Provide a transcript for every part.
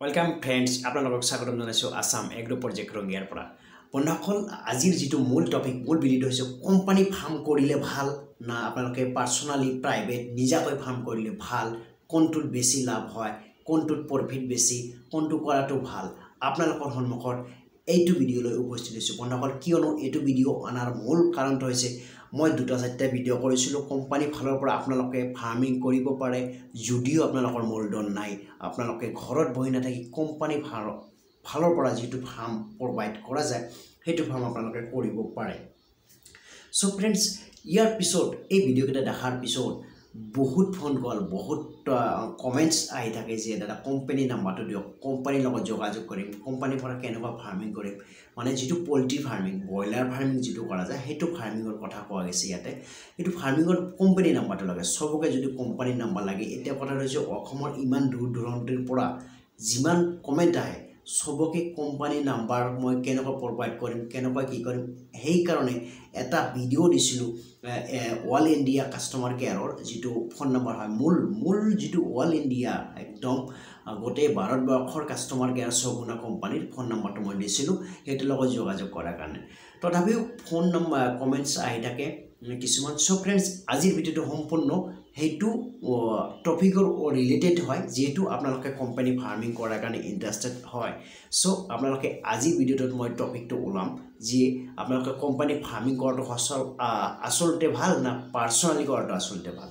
Welcome friends আপোনালোকক স্বাগতম জনাইছোঁ আছাম এগ্ৰ প্ৰজেক্ট ৰঙিয়াৰ পৰা বন্ধুসকল আজিৰ যিটো মূল টপিক মূল ভিডিঅ'টো হৈছে কোম্পানী ফাৰ্ম কৰিলে ভাল না আপোনালোকে পাৰ্চনেলি প্ৰাইভেট নিজাকৈ ফাৰ্ম কৰিলে ভাল? কোনটোত বেছি লাভ হয়? কোনটোত প্ৰফিট বেছি? কোনটো কৰাটো ভাল? আপোনালোকৰ সন্মুখত এইটো ভিডিঅ'লৈ উপস্থিত হৈছোঁ। বন্ধুসকল কিয়নো এইটো ভিডিঅ' অনাৰ মূল কাৰণটো হৈছে মই দুটা চাৰিটা ভিডিঅ' কৰিছিলোঁ কোম্পানীৰ ফালৰ পৰা আপোনালোকে ফাৰ্মিং কৰিব পাৰে যদিও আপোনালোকৰ মূলধন নাই আপোনালোকে ঘৰত বহি নাথাকি কোম্পানী ফাৰ ফালৰ পৰা যিটো ফাৰ্ম প্ৰভাইড কৰা যায় সেইটো ফাৰ্ম আপোনালোকে কৰিব পাৰে। চ' ফ্ৰেণ্ডছ ইয়াৰ পিছত এই ভিডিঅ'কেইটা দেখাৰ পিছত বহুত ফোন কল বহুত কমেণ্টছ আহি থাকে যে দাদা কোম্পানী নাম্বাৰটো দিয়ক কোম্পানীৰ লগত যোগাযোগ কৰিম কোম্পানীৰ পৰা কেনেকুৱা ফাৰ্মিং কৰিম? মানে যিটো পল্ট্ৰি ফাৰ্মিং ব্ৰইলাৰ ফাৰ্মিং যিটো কৰা যায় সেইটো ফাৰ্মিঙৰ কথা কোৱা গৈছে ইয়াতে। এইটো ফাৰ্মিঙত কোম্পানী নাম্বাৰটো লাগে। চবকে যদি কোম্পানীৰ নাম্বাৰ লাগে এতিয়া কথাটো হৈছে অসমৰ ইমান দূৰ দূৰণিৰ পৰা যিমান কমেণ্ট আহে চবকে কোম্পানী নাম্বাৰ মই কেনেকৈ প্ৰভাইড কৰিম কেনেকৈ কি কৰিম সেইকাৰণে এটা ভিডিঅ' দিছিলোঁ অল ইণ্ডিয়া কাষ্টমাৰ কেয়াৰৰ যিটো ফোন নম্বৰ হয় মূল মূল যিটো অল ইণ্ডিয়া একদম গোটেই ভাৰতবৰ্ষৰ কাষ্টমাৰ কেয়াৰ ছগুণা কোম্পানীৰ ফোন নম্বৰটো মই দিছিলোঁ সেইটোৰ লগত যোগাযোগ কৰাৰ কাৰণে। তথাপিও ফোন নম্বৰ কমেণ্টছ আহি থাকে কিছুমান চ' ফ্ৰেণ্ডছ আজিৰ ভিডিঅ'টো সম্পূৰ্ণ সেইটো টপিকৰ ৰিলেটেড হয় যিহেতু আপোনালোকে কোম্পানী ফাৰ্মিং কৰাৰ কাৰণে ইণ্টাৰেষ্টেড হয়। চ' আপোনালোকে আজিৰ ভিডিঅ'টোত মই টপিকটো ওলাম যি আপোনালোকে কোম্পানী ফাৰ্মিং কৰাটো সচল আচলতে ভাল না পাৰ্চনেলি কৰাটো আচলতে ভাল?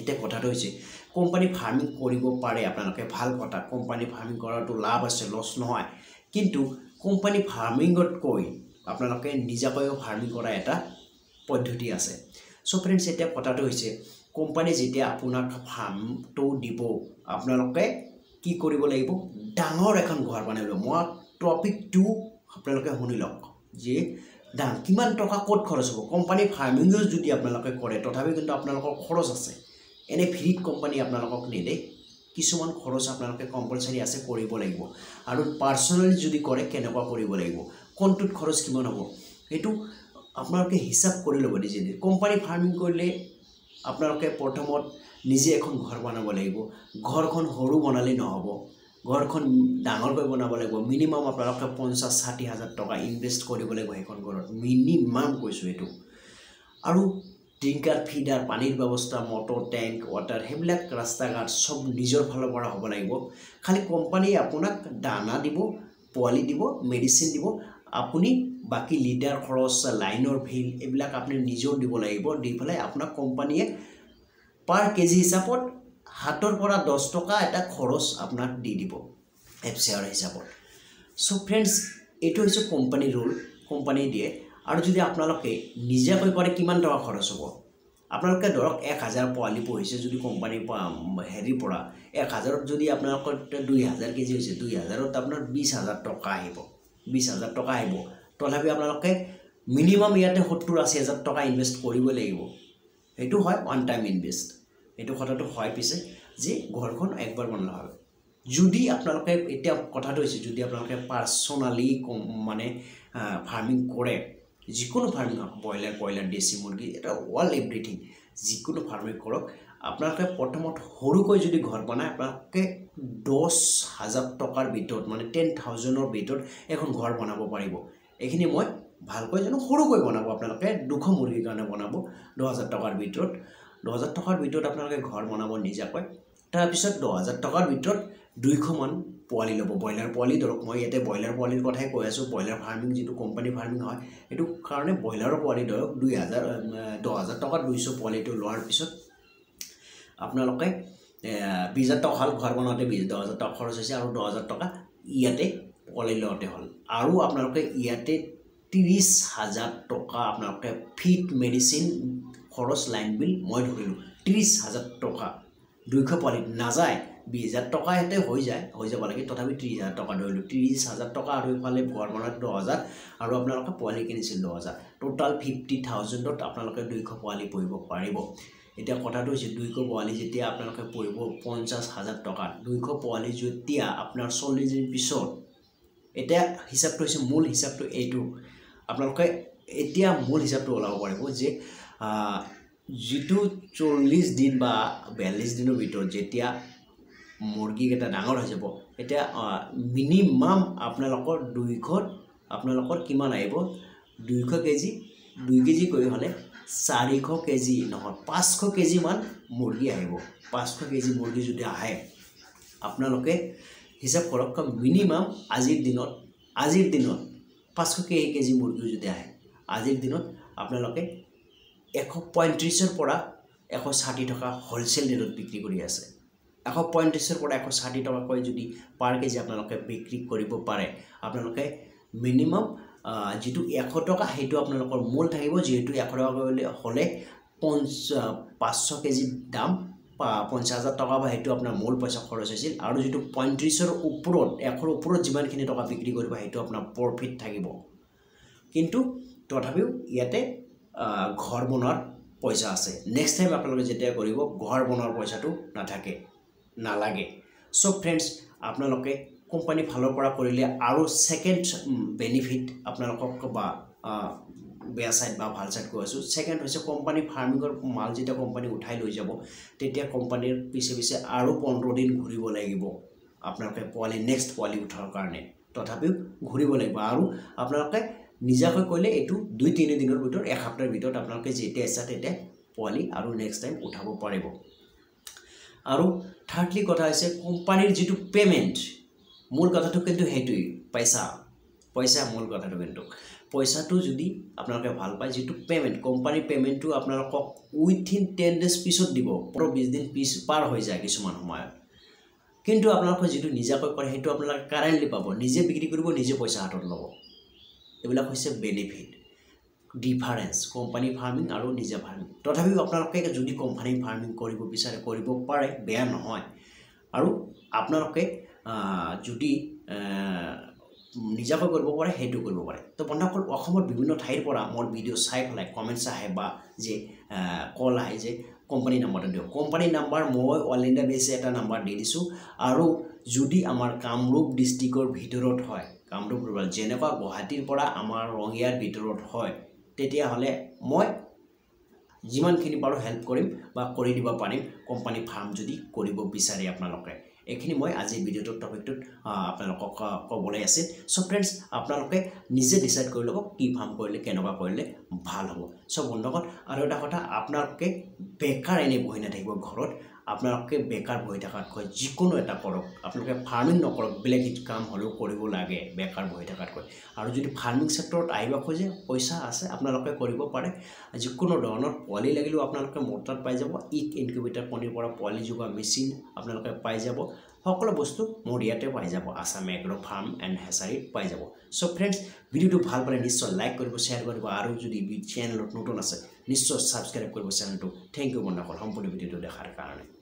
এতিয়া কথাটো হৈছে কোম্পানী ফাৰ্মিং কৰিব পাৰে আপোনালোকে ভাল কথা। কোম্পানী ফাৰ্মিং কৰাটো লাভ আছে লছ নহয়। কিন্তু কোম্পানী ফাৰ্মিঙতকৈ আপোনালোকে নিজাকৈও ফাৰ্মিং কৰা এটা পদ্ধতি আছে। চ' ফ্ৰেণ্ডছ এতিয়া কথাটো হৈছে কোম্পানী যেতিয়া আপোনাক ফাৰ্মটো দিব আপোনালোকে কি কৰিব লাগিব? ডাঙৰ এখন ঘৰ বনাই ল'ব মই টপিকটো আপোনালোকে শুনি লওক যে ডাঙ কিমান টকা ক'ত খৰচ হ'ব? কোম্পানী ফাৰ্মিঙো যদি আপোনালোকে কৰে তথাপি কিন্তু আপোনালোকৰ খৰচ আছে। এনে ফ্ৰীত কোম্পানী আপোনালোকক নিদে কিছুমান খৰচ আপোনালোকে কম্পালচাৰী আছে কৰিব লাগিব। আৰু পাৰ্চনেলি যদি কৰে কেনেকুৱা কৰিব লাগিব? কোনটোত খৰচ কিমান হ'ব? সেইটো আপোনালোকে হিচাপ কৰি ল'ব নিজে কোম্পানী ফাৰ্মিং কৰিলে আপোনালোকে প্ৰথমত নিজে এখন ঘৰ বনাব লাগিব। ঘৰখন সৰু বনালেই নহ'ব। ঘৰখন ডাঙৰকৈ বনাব লাগিব। মিনিমাম আপোনালোকে পঞ্চাছ ষাঠি হাজাৰ টকা ইনভেষ্ট কৰিব লাগিব সেইখন ঘৰত। মিনিমাম কৈছোঁ এইটো। আৰু ড্ৰিংকাৰ ফিডাৰ পানীৰ ব্যৱস্থা মটৰ টেংক ৱাটাৰ সেইবিলাক ৰাস্তা ঘাট চব নিজৰ ফালৰ পৰা হ'ব লাগিব। খালি কোম্পানীয়ে আপোনাক দানা দিব পোৱালি দিব মেডিচিন দিব আপুনি বাকী লিডাৰ খৰচ লাইনৰ বিল এইবিলাক আপুনি নিজেও দিব লাগিব। দি পেলাই আপোনাক কোম্পানীয়ে পাৰ কেজি হিচাপত সাতৰ পৰা দহ টকা এটা খৰচ আপোনাক দি দিব এফ চি আৰ হিচাপত। চ' ফ্ৰেণ্ডছ এইটো হৈছে কোম্পানীৰ ৰুল কোম্পানীয়ে দিয়ে। আৰু যদি আপোনালোকে নিজাকৈ কৰে কিমান টকা খৰচ হ'ব? আপোনালোকে ধৰক এক হাজাৰ পোৱালি পুহিছে যদি কোম্পানীৰ পৰা হেৰিৰ পৰা। এক হাজাৰত যদি আপোনালোকৰ দুই হাজাৰ কেজি হৈছে দুই হাজাৰত আপোনাৰ বিছ হাজাৰ টকা আহিব। বিছ হাজাৰ টকা আহিব। তথাপি আপোনালোকে মিনিমাম ইয়াতে সত্তৰ আশী হাজাৰ টকা ইনভেষ্ট কৰিব লাগিব। সেইটো হয় ওৱান টাইম ইনভেষ্ট এইটো কথাটো হয় পিছে যে ঘৰখন একবাৰ বনোৱা হয় যদি আপোনালোকে এতিয়া কথাটো হৈছে যদি আপোনালোকে পাৰ্চনেলি মানে ফাৰ্মিং কৰে যিকোনো ফাৰ্মিং হওক ব্ৰইলাৰ ব্ৰইলাৰ দেশী মুৰ্গী এটা অল এভৰিথিং যিকোনো ফাৰ্মিং কৰক আপোনালোকে প্ৰথমত সৰুকৈ যদি ঘৰ বনায় আপোনালোকে দহ হাজাৰ টকাৰ ভিতৰত মানে টেন থাউজেণ্ডৰ ভিতৰত এখন ঘৰ বনাব পাৰিব। এইখিনি মই ভালকৈ জানো সৰুকৈ বনাব। আপোনালোকে দুশ মুৰ্গীৰ কাৰণে বনাব দহ হাজাৰ টকাৰ ভিতৰত। দহ হাজাৰ টকাৰ ভিতৰত আপোনালোকে ঘৰ বনাব নিজাকৈ। তাৰপিছত দহ হাজাৰ টকাৰ ভিতৰত দুইশমান পোৱালি ল'ব। ব্ৰইলাৰ পোৱালি ধৰক মই ইয়াতে ব্ৰইলাৰ পোৱালিৰ কথাই কৈ আছোঁ। ব্ৰইলাৰ ফাৰ্মিং যিটো কোম্পানী ফাৰ্মিং হয় সেইটো কাৰণে ব্ৰইলাৰৰ পোৱালি ধৰক দুই হাজাৰ দহ হাজাৰ টকাত দুইশ পোৱালিটো লোৱাৰ পিছত আপোনালোকে বিছ হাজাৰ টকা হ'ল ঘৰ বনাওঁতে বিছ দহ হাজাৰ টকা খৰচ হৈছে আৰু দহ হাজাৰ টকা ইয়াতে পোৱালি লওঁতে হ'ল। আৰু আপোনালোকে ইয়াতে ত্ৰিছ হাজাৰ টকা আপোনালোকে ফিট মেডিচিন খৰচ লাইন বিল মই ধৰিলোঁ। ত্ৰিছ হাজাৰ টকা। দুইশ পোৱালিত নাযায়। বিছ হাজাৰ টকা ইয়াতে হৈ যায় হৈ যাব লাগে। তথাপি ত্ৰিছ হাজাৰ টকা ধৰিলোঁ ত্ৰিছ হাজাৰ টকা আৰু ইফালে ঘৰ বনাত দহ হাজাৰ আৰু আপোনালোকে পোৱালি কিনিছিল দহ হাজাৰ। টোটাল ফিফটি থাউজেণ্ডত আপোনালোকে দুইশ পোৱালি পুহিব পাৰিব। এতিয়া কথাটো হৈছে দুইশ পোৱালি যেতিয়া আপোনালোকে পুহিব পঞ্চাছ হাজাৰ টকাত দুইশ পোৱালি যেতিয়া আপোনাৰ চল্লিছ দিন পিছত এতিয়া হিচাপটো হৈছে মূল হিচাপটো এইটো আপোনালোকে এতিয়া মূল হিচাপটো ওলাব পাৰিব যে যিটো চল্লিছ দিন বা বিয়াল্লিছ দিনৰ ভিতৰত যেতিয়া মুৰ্গীকেইটা ডাঙৰ হৈ যাব এতিয়া মিনিমাম আপোনালোকৰ দুইশ আপোনালোকৰ কিমান আহিব? দুইশ কেজি দুই কেজি কৰি হ'লে চাৰিশ কেজি নহয় পাঁচশ কেজিমান মুৰ্গী আহিব। পাঁচশ কেজি মুৰ্গী যদি আহে আপোনালোকে হিচাপ কৰক মিনিমাম আজিৰ দিনত আজিৰ দিনত পাঁচশ কেজি কেজি মুৰ্গী যদি আহে আজিৰ দিনত আপোনালোকে এশ পঁয়ত্ৰিছৰ পৰা এশ ষাঠি টকা হ'লচেল ৰেটত বিক্ৰী কৰি আছে। এশ পঁয়ত্ৰিছৰ পৰা এশ ষাঠি টকাকৈ যদি পাৰ কেজি আপোনালোকে বিক্ৰী কৰিব পাৰে আপোনালোকে মিনিমাম যিটো এশ টকা সেইটো আপোনালোকৰ মূল থাকিব। যিহেতু এশ টকা হ'লে পঞ্চ পাঁচশ কেজি দাম পঞ্চাছ হাজাৰ টকা বা সেইটো আপোনাৰ মূল পইচা খৰচ হৈছিল। আৰু যিটো পঁয়ত্ৰিছৰ ওপৰত এশৰ ওপৰত যিমানখিনি টকা বিক্ৰী কৰিব সেইটো আপোনাৰ প্ৰফিট থাকিব। কিন্তু তথাপিও ইয়াতে ঘৰ বনোৱাৰ পইচা আছে। নেক্সট টাইম আপোনালোকে যেতিয়া কৰিব ঘৰ বনোৱাৰ পইচাটো নাথাকে নালাগে। চ' ফ্ৰেণ্ডছ আপোনালোকে কোম্পানী ফালৰ পৰা কৰিলে আৰু ছেকেণ্ড বেনিফিট আপোনালোকক বা বেয়া ছাইড বা ভাল ছাইড কৈ আছোঁ। ছেকেণ্ড হৈছে কোম্পানী ফাৰ্মিঙৰ মাল যেতিয়া কোম্পানী উঠাই লৈ যাব তেতিয়া কোম্পানীৰ পিছে পিছে আৰু পোন্ধৰ দিন ঘূৰিব লাগিব আপোনালোকে পোৱালি নেক্সট পোৱালি উঠাৰ কাৰণে। তথাপিও ঘূৰিব লাগিব আৰু আপোনালোকে নিজাকৈ কৰিলে এইটো দুই তিনিদিনৰ ভিতৰত এসপ্তাহৰ ভিতৰত আপোনালোকে যেতিয়া ইচ্ছা তেতিয়া পোৱালি আৰু নেক্সট টাইম উঠাব পাৰিব। আৰু থাৰ্ডলি কথা হৈছে কোম্পানীৰ যিটো পে'মেণ্ট মূল কথাটো কিন্তু সেইটোৱেই। পইচা পইচা মূল কথাটো কিন্তু। পইচাটো যদি আপোনালোকে ভাল পায় যিটো পে'মেণ্ট কোম্পানীৰ পে'মেণ্টটো আপোনালোকক উইথিন টেন ডেজ পিছত দিব। পোন্ধৰ বিছ দিন পিছ পাৰ হৈ যায় কিছুমান সময়ত। কিন্তু আপোনালোকে যিটো নিজাকৈ কৰে সেইটো আপোনালোকে কাৰেণ্টলি পাব। নিজে বিক্ৰী কৰিব নিজে পইচা হাতত ল'ব। এইবিলাক হৈছে বেনিফিট ডিফাৰেঞ্চ কোম্পানী ফাৰ্মিং আৰু নিজে ফাৰ্মিং তথাপিও আপোনালোকে যদি কোম্পানী ফাৰ্মিং কৰিব বিচাৰে কৰিব পাৰে বেয়া নহয়। আৰু আপোনালোকে যদি নিজাকৈ কৰিব পাৰে সেইটো কৰিব পাৰে। তো বন্ধুসকল অসমৰ বিভিন্ন ঠাইৰ পৰা মোৰ ভিডিঅ' চাই পেলাই কমেণ্টছ আহে বা যে কল আহে যে কোম্পানী নাম্বাৰটো দিয়ক। কোম্পানী নাম্বাৰ মই অল ইণ্ডিয়া বেছে এটা নাম্বাৰ দি দিছোঁ। আৰু যদি আমাৰ কামৰূপ ডিষ্ট্ৰিক্টৰ ভিতৰত হয় কামৰূপ যেনেকুৱা গুৱাহাটীৰ পৰা আমাৰ ৰঙিয়াৰ ভিতৰত হয় তেতিয়াহ'লে মই যিমানখিনি পাৰোঁ হেল্প কৰিম বা কৰি দিব পাৰিম। কোম্পানী ফাৰ্ম যদি কৰিব বিচাৰে আপোনালোকে। এইখিনি মই আজিৰ ভিডিঅ'টোৰ টপিকটোত আপোনালোকক ক'বলৈ আছিল চ' ফ্ৰেণ্ডছ আপোনালোকে নিজে ডিচাইড কৰি ল'ব কি ফাৰ্ম কৰিলে কেনেকুৱা কৰিলে ভাল হ'ব। চ' বন্ধুসকল আৰু এটা কথা আপোনালোকে বেকাৰ এনেই বহি নাথাকিব ঘৰত। আপোনালোকে বেকাৰ বহি থকাতকৈ যিকোনো এটা কৰক আপোনালোকে ফাৰ্মিং নকৰক বেলেগ কাম হ'লেও কৰিব লাগে বেকাৰ বহি থকাতকৈ আৰু যদি ফাৰ্মিং ছেক্টৰত আহিব খোজে পইচা আছে আপোনালোকে কৰিব পাৰে যিকোনো ধৰণৰ পোৱালি লাগিলেও আপোনালোকে মোৰ তাত পাই যাব। ইক ইনকিউবেটাৰ কণীৰ পৰা পোৱালি যোগোৱা মেচিন আপোনালোকে পাই যাব। সকলো বস্তু মোৰ ইয়াতে পাই যাব। আছাম এগ্ৰ' ফাৰ্ম এণ্ড হেচাৰীত পাই যাব। চ' ফ্ৰেণ্ডছ ভিডিঅ'টো ভাল পালে নিশ্চয় লাইক কৰিব শ্বেয়াৰ কৰিব। আৰু যদি চেনেলত নতুন আছে নিশ্চয় ছাবস্ক্ৰাইব কৰিব চেনেলটো থেংক ইউ বন্ধুসকল সম্পূৰ্ণ ভিডিঅ'টো দেখাৰ কাৰণে।